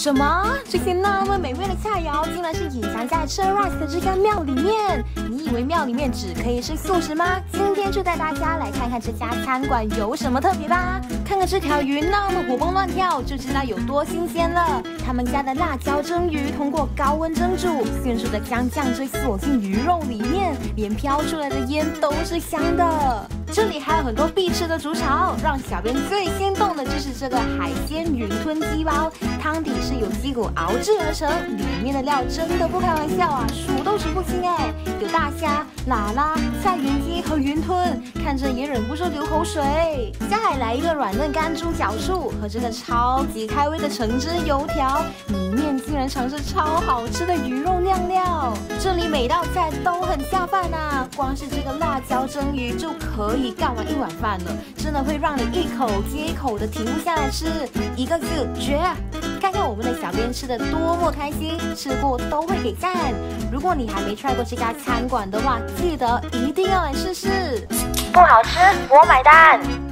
什么？这些那么美味的菜肴，竟然是隐藏在 Cherise 的这家庙里面？你以为庙里面只可以吃素食吗？今天就带大家来看看这家餐馆有什么特别吧。看看这条鱼那么活蹦乱跳，就知道有多新鲜了。他们家的辣椒蒸鱼通过高温蒸煮，迅速的将酱汁锁进鱼肉里面，连飘出来的烟都是香的。这里还有很多必吃的主炒，让小编最心动的就是这个海鲜云吞鸡包，汤底是由鸡骨熬制而成，里面的料真的不开玩笑啊，数都数不清哎，有大虾、喇拉、菜云鸡和云吞，看着也忍不住流口水。再来一个软嫩干猪脚束和这个超级开胃的橙汁油条，里面竟然藏着超好吃的鱼肉酿料。这里每道菜都很下饭呐，光是这个辣椒蒸鱼就可以。干完一碗饭了，真的会让你一口接一口的停不下来吃，一个字绝！看看我们的小编吃的多么开心，吃过都会给赞。如果你还没吃过这家餐馆的话，记得一定要来试试。不好吃，我买单。